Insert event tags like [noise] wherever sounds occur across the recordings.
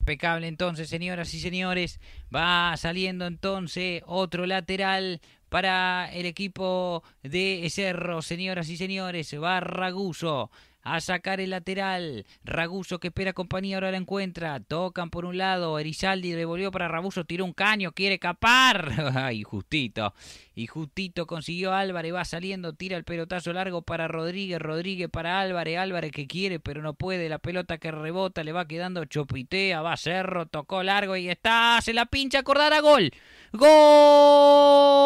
Impecable entonces, señoras y señores. Va saliendo entonces otro lateral para el equipo de Cerro, señoras y señores. Va Raguso a sacar el lateral. Raguso que espera compañía, ahora la encuentra. Tocan por un lado. Erizaldi devolvió para Raguso, tiró un caño, quiere escapar. [laughs] Ay, justito. Y justito consiguió Álvarez, va saliendo, tira el pelotazo largo para Rodríguez. Rodríguez para Álvarez. Álvarez que quiere, pero no puede. La pelota que rebota le va quedando chopitea. Va Cerro, tocó largo y está. Se la pincha, acordar a gol. Gol.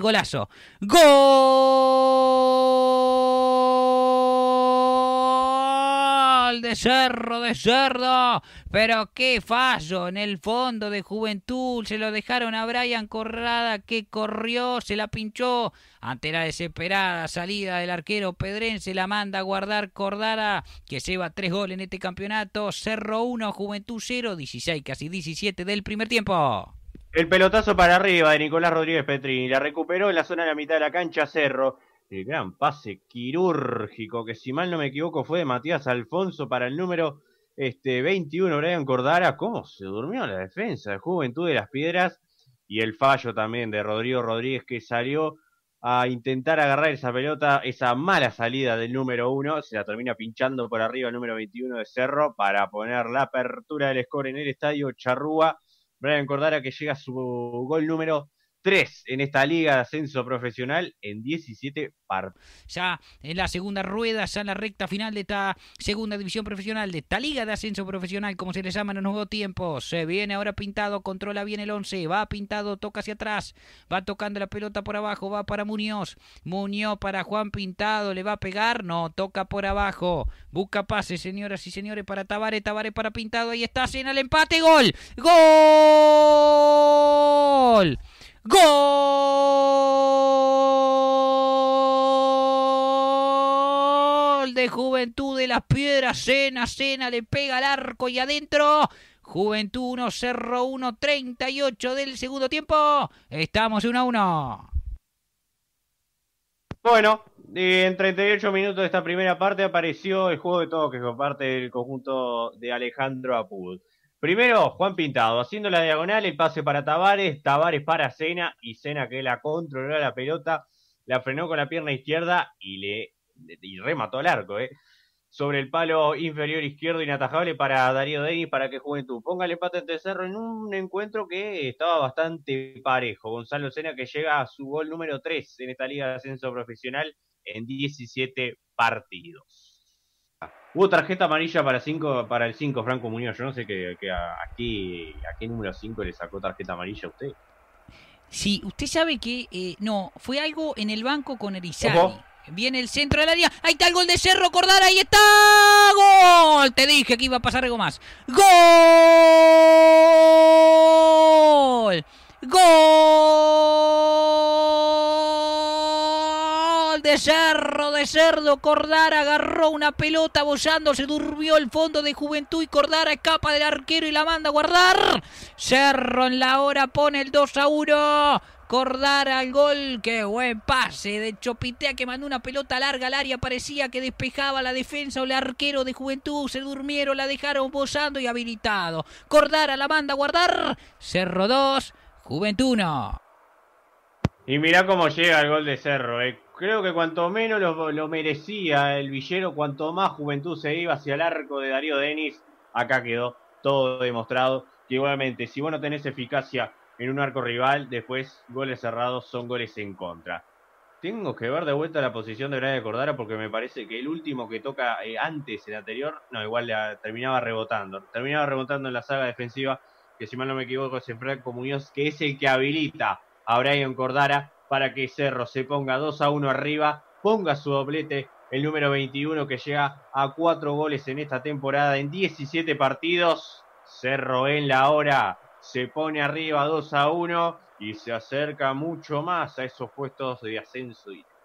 Golazo. Gol de Cerro de Cerdo. Pero qué fallo en el fondo de Juventud. Se lo dejaron a Brian Corrada que corrió, se la pinchó. Ante la desesperada salida del arquero Pedrense la manda a guardar Cordara que lleva tres goles en este campeonato. Cerro 1, Juventud 0, 16, casi 17 del primer tiempo. El pelotazo para arriba de Nicolás Rodríguez Petrini. La recuperó en la zona de la mitad de la cancha Cerro. El gran pase quirúrgico que si mal no me equivoco fue de Matías Alfonso para el número este, 21, Brian Cordara. ¿Cómo se durmió la defensa de Juventud de las Piedras? Y el fallo también de Rodrigo Rodríguez que salió a intentar agarrar esa pelota, esa mala salida del número 1. Se la termina pinchando por arriba el número 21 de Cerro para poner la apertura del score en el estadio Charrúa Brian Cordara que llega su gol número 3 en esta liga de ascenso profesional en 17 partidos. Ya en la segunda rueda, ya en la recta final de esta segunda división profesional, de esta liga de ascenso profesional, como se le llama en los nuevos tiempos. Se viene ahora pintado, controla bien el 11, va pintado, toca hacia atrás, va tocando la pelota por abajo, va para Muñoz. Muñoz para Juan Pintado, le va a pegar, no, toca por abajo. Busca pase, señoras y señores, para Tabare, Tabare para Pintado, ahí está, cena el empate, gol. Gol. Gol de Juventud de las Piedras. Cena, cena, le pega al arco y adentro. Juventud 1, Cerro 1, 38 del segundo tiempo. Estamos 1 a 1. Bueno, en 38 minutos de esta primera parte apareció el juego de toques por parte del conjunto de Alejandro Apud. Primero, Juan Pintado, haciendo la diagonal, el pase para Tavares, Tavares para Cena, y Cena que la controló la pelota, la frenó con la pierna izquierda y le remató al arco, ¿eh? Sobre el palo inferior izquierdo inatajable para Darío Denis para que Juventud ponga el empate ante Cerro en un encuentro que estaba bastante parejo. Gonzalo Cena que llega a su gol número 3 en esta liga de ascenso profesional en 17 partidos. Hubo tarjeta amarilla para cinco, para el 5, Franco Muñoz. Yo no sé que, a, qué, a, qué, número 5 le sacó tarjeta amarilla a usted. Sí, usted sabe que eh, no, fue algo en el banco con Erizani. Viene el centro del área. Ahí está el gol de Cerro Cordar. Ahí está. Gol. Te dije que iba a pasar algo más. Gol. Gol de Cerro de Cerdo. Cordara agarró una pelota bollando. Se durmió el fondo de Juventud y Cordara escapa del arquero y la manda a guardar. Cerro en la hora pone el 2 a 1. Cordara al gol, qué buen pase de Chopitea que mandó una pelota larga al área, parecía que despejaba la defensa o el arquero de Juventud, se durmieron, la dejaron posando y habilitado. Cordara la manda a guardar, Cerro 2, Juventud 1. Y mirá cómo llega el gol de Cerro, eh. Creo que cuanto menos lo, merecía el Villero, cuanto más Juventud se iba hacia el arco de Darío Denis, acá quedó todo demostrado que igualmente si vos no tenés eficacia en un arco rival, después goles cerrados son goles en contra. Tengo que ver de vuelta la posición de Brian Cordara porque me parece que el último que toca eh, antes, el anterior, no, igual terminaba rebotando. Terminaba rebotando en la saga defensiva, que si mal no me equivoco es en Franco Muñoz, que es el que habilita a Brian Cordara para que Cerro se ponga 2 a 1 arriba, ponga su doblete el número 21 que llega a 4 goles en esta temporada en 17 partidos. Cerro en la hora se pone arriba 2 a 1 y se acerca mucho más a esos puestos de ascenso directo.